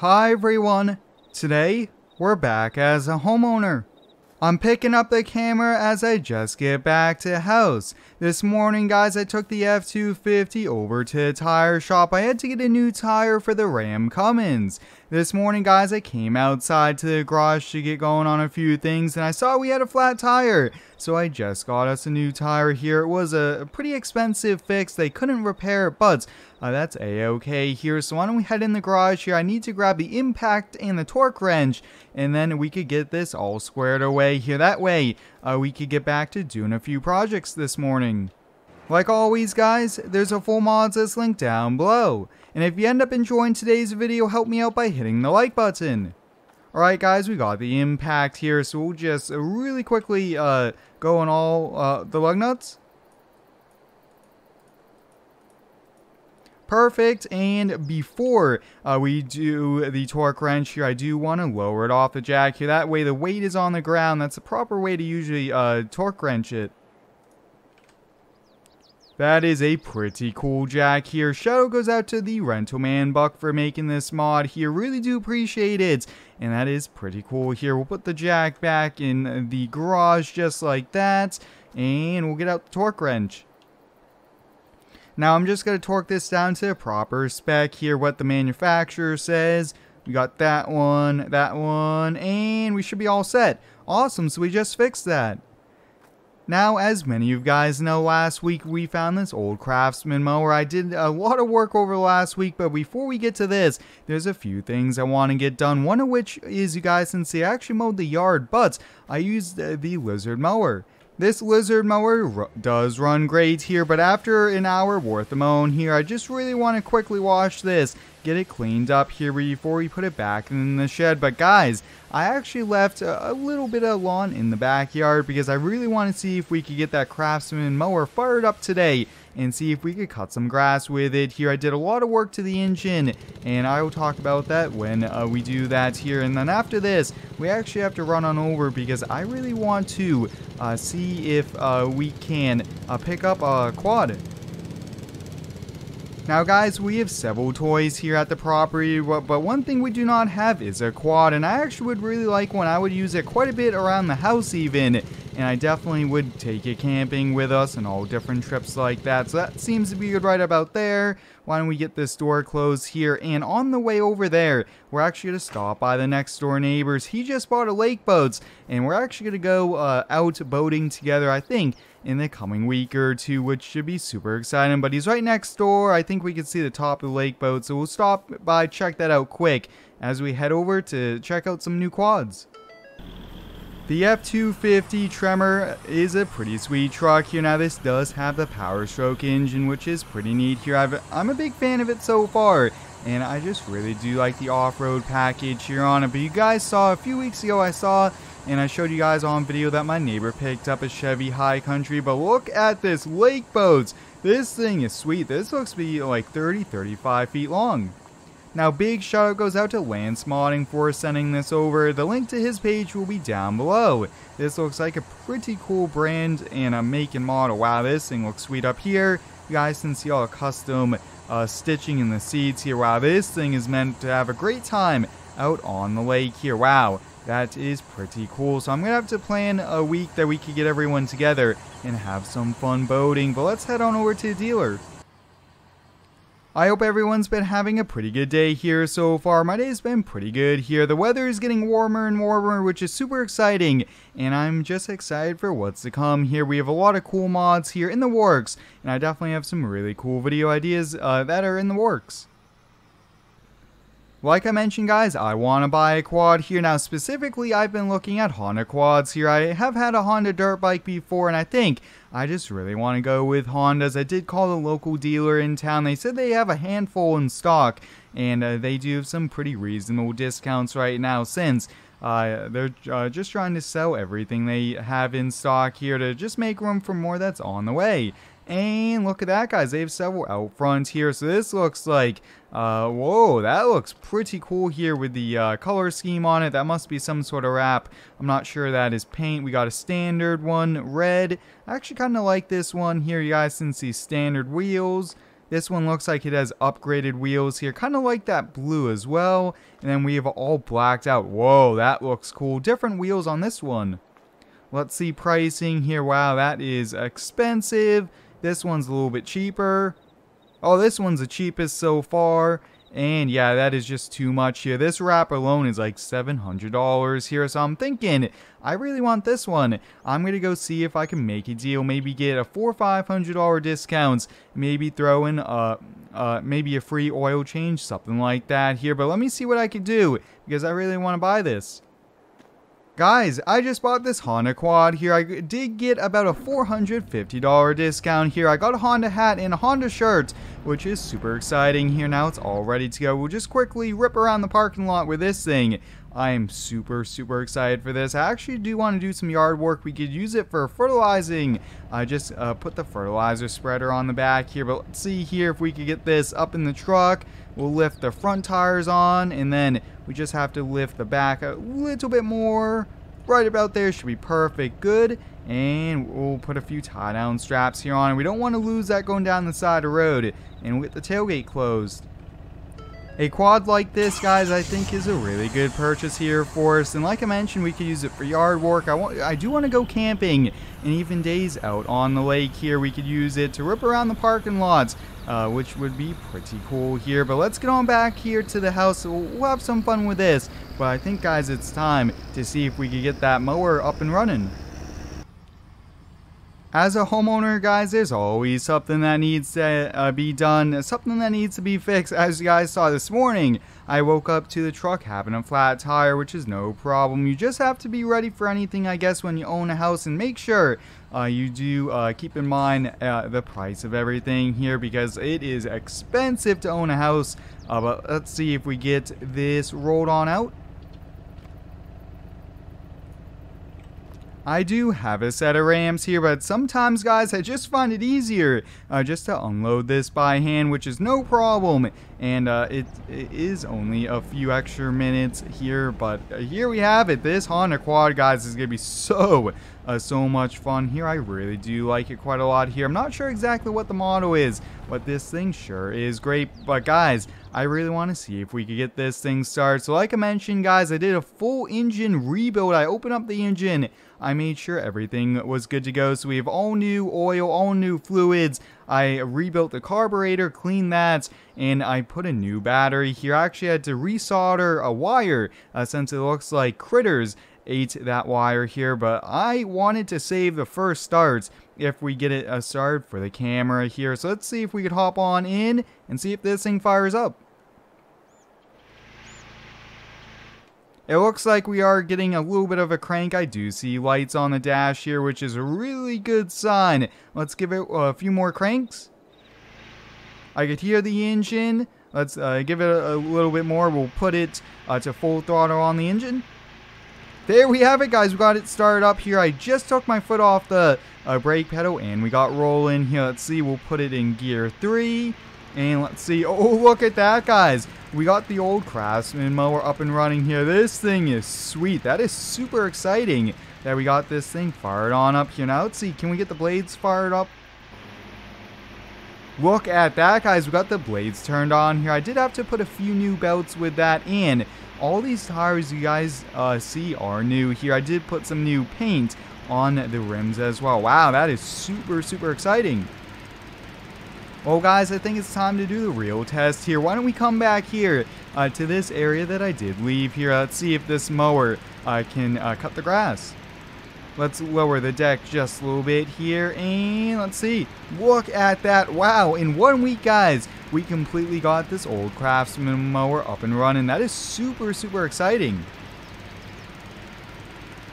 Hi everyone. Today, we're back as a homeowner. I'm picking up the camera as I just get back to house. This morning, guys, I took the F-250 over to the tire shop. I had to get a new tire for the Ram Cummins. This morning, guys, I came outside to the garage to get going on a few things, and I saw we had a flat tire. So I just got us a new tire here. It was a pretty expensive fix. They couldn't repair it, but uh, that's a-okay here. So why don't we head in the garage here? I need to grab the impact and the torque wrench, and then we could get this all squared away here. That way, uh, we could get back to doing a few projects this morning. Like always guys, there's a full mods list link down below. And if you end up enjoying today's video, help me out by hitting the like button. Alright guys, we got the impact here, so we'll just really quickly uh, go on all uh, the lug nuts. Perfect, and before uh, we do the torque wrench here, I do want to lower it off the jack here. That way the weight is on the ground. That's the proper way to usually uh, torque wrench it. That is a pretty cool jack here. Shout goes out to the Rental Man Buck for making this mod here. Really do appreciate it. And that is pretty cool here. We'll put the jack back in the garage just like that. And we'll get out the torque wrench. Now I'm just going to torque this down to the proper spec here, what the manufacturer says. We got that one, that one, and we should be all set. Awesome, so we just fixed that. Now, as many of you guys know, last week we found this old Craftsman mower. I did a lot of work over last week, but before we get to this, there's a few things I want to get done. One of which is, you guys can see, I actually mowed the yard, but I used the Lizard mower. This lizard mower does run great here, but after an hour worth of mowing here, I just really want to quickly wash this, get it cleaned up here before we put it back in the shed. But guys, I actually left a, little bit of lawn in the backyard because I really want to see if we could get that Craftsman mower fired up today and see if we could cut some grass with it here. I did a lot of work to the engine and I will talk about that when uh, we do that here. And then after this, we actually have to run on over because I really want to uh, see if uh, we can uh, pick up a quad. Now guys, we have several toys here at the property, but one thing we do not have is a quad, and I actually would really like one. I would use it quite a bit around the house even, and I definitely would take it camping with us and all different trips like that. So that seems to be good right about there. Why don't we get this door closed here? And on the way over there, we're actually going to stop by the next door neighbors. He just bought a lake boats, and we're actually going to go uh, out boating together, I think, in the coming week or two, which should be super exciting. But he's right next door. I think we can see the top of the lake boat, so we'll stop by, check that out quick as we head over to check out some new quads. The F-250 Tremor is a pretty sweet truck here. Now this does have the Power Stroke engine, which is pretty neat here. i am a big fan of it so far, and I just really do like the off-road package here on it. But you guys saw a few weeks ago, I saw and I showed you guys on video that my neighbor picked up a Chevy High Country, but look at this lake boats. This thing is sweet. This looks to be like 30, 35 feet long. Now, big shout out goes out to Lance Modding for sending this over. The link to his page will be down below. This looks like a pretty cool brand and a make and model. Wow, this thing looks sweet up here. You guys can see all the custom uh, stitching in the seats here. Wow, this thing is meant to have a great time out on the lake here. Wow, that is pretty cool. So I'm going to have to plan a week that we could get everyone together and have some fun boating. But let's head on over to the dealer. I hope everyone's been having a pretty good day here so far. My day's been pretty good here. The weather is getting warmer and warmer, which is super exciting, and I'm just excited for what's to come here. We have a lot of cool mods here in the works, and I definitely have some really cool video ideas uh, that are in the works. Like I mentioned guys, I want to buy a quad here. Now specifically, I've been looking at Honda quads here. I have had a Honda dirt bike before and I think I just really want to go with Hondas. I did call the local dealer in town. They said they have a handful in stock and uh, they do have some pretty reasonable discounts right now since uh, they're uh, just trying to sell everything they have in stock here to just make room for more that's on the way. And look at that, guys. They have several out front here. So this looks like, uh, whoa, that looks pretty cool here with the uh, color scheme on it. That must be some sort of wrap. I'm not sure that is paint. We got a standard one, red. I actually kind of like this one here. You guys can see standard wheels. This one looks like it has upgraded wheels here, kind of like that blue as well. And then we have all blacked out. Whoa, that looks cool. Different wheels on this one. Let's see pricing here. Wow, that is expensive. This one's a little bit cheaper. Oh, this one's the cheapest so far. And yeah, that is just too much here. This wrap alone is like $700 here. So I'm thinking, I really want this one. I'm going to go see if I can make a deal. Maybe get a four or $500 discounts. Maybe throw in a, uh, maybe a free oil change, something like that here. But let me see what I can do because I really want to buy this. Guys, I just bought this Honda quad here. I did get about a $450 discount here. I got a Honda hat and a Honda shirt, which is super exciting here. Now it's all ready to go. We'll just quickly rip around the parking lot with this thing. I am super, super excited for this. I actually do want to do some yard work. We could use it for fertilizing. I just uh, put the fertilizer spreader on the back here. But let's see here if we could get this up in the truck. We'll lift the front tires on and then we just have to lift the back a little bit more. Right about there should be perfect. Good. And we'll put a few tie down straps here on. We don't want to lose that going down the side of the road. And we'll get the tailgate closed. A quad like this, guys, I think is a really good purchase here for us. And like I mentioned, we could use it for yard work. I, want, I do want to go camping and even days out on the lake here. We could use it to rip around the parking lots, uh, which would be pretty cool here. But let's get on back here to the house. We'll have some fun with this. But I think, guys, it's time to see if we could get that mower up and running. As a homeowner, guys, there's always something that needs to uh, be done, something that needs to be fixed. As you guys saw this morning, I woke up to the truck having a flat tire, which is no problem. You just have to be ready for anything, I guess, when you own a house and make sure uh, you do uh, keep in mind uh, the price of everything here because it is expensive to own a house. Uh, but let's see if we get this rolled on out. I do have a set of rams here, but sometimes, guys, I just find it easier uh, just to unload this by hand, which is no problem. And uh, it, it is only a few extra minutes here, but uh, here we have it. This Honda Quad, guys, is going to be so, uh, so much fun here. I really do like it quite a lot here. I'm not sure exactly what the model is, but this thing sure is great. But, guys, I really want to see if we could get this thing started. So like I mentioned, guys, I did a full engine rebuild. I opened up the engine I made sure everything was good to go. So we have all new oil, all new fluids. I rebuilt the carburetor, cleaned that, and I put a new battery here. I actually had to resolder a wire uh, since it looks like critters ate that wire here, but I wanted to save the first starts if we get it uh, started for the camera here. So let's see if we could hop on in and see if this thing fires up. It looks like we are getting a little bit of a crank. I do see lights on the dash here, which is a really good sign. Let's give it a few more cranks. I could hear the engine. Let's uh, give it a, little bit more. We'll put it uh, to full throttle on the engine. There we have it, guys. We got it started up here. I just took my foot off the uh, brake pedal, and we got rolling here. Let's see. We'll put it in gear 3. And let's see. Oh, look at that, guys. We got the old Craftsman mower up and running here. This thing is sweet. That is super exciting that we got this thing fired on up here. Now, let's see. Can we get the blades fired up? Look at that, guys. We got the blades turned on here. I did have to put a few new belts with that in. All these tires you guys uh, see are new here. I did put some new paint on the rims as well. Wow, that is super, super exciting. Well, guys, I think it's time to do the real test here. Why don't we come back here uh, to this area that I did leave here. Let's see if this mower uh, can uh, cut the grass. Let's lower the deck just a little bit here, and let's see. Look at that. Wow, in one week, guys, we completely got this old Craftsman mower up and running. That is super, super exciting.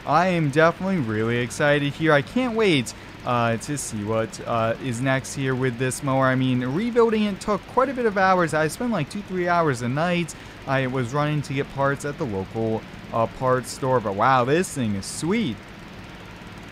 I am definitely really excited here. I can't wait uh, to see what uh, is next here with this mower. I mean, rebuilding it took quite a bit of hours. I spent like two, three hours a night. I was running to get parts at the local uh, parts store, but wow, this thing is sweet.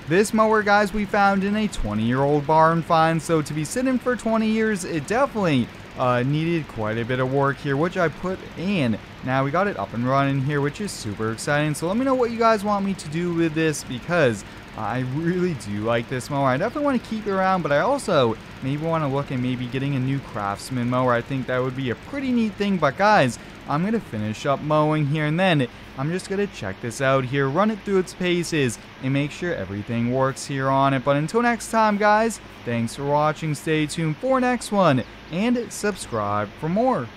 This mower, guys, we found in a 20-year-old barn find, so to be sitting for 20 years, it definitely uh, needed quite a bit of work here, which I put in. Now we got it up and running here, which is super exciting. So let me know what you guys want me to do with this because I really do like this mower. I definitely want to keep it around, but I also maybe want to look at maybe getting a new Craftsman mower. I think that would be a pretty neat thing. But guys, I'm going to finish up mowing here and then I'm just going to check this out here, run it through its paces, and make sure everything works here on it. But until next time, guys, thanks for watching. Stay tuned for next one, and subscribe for more.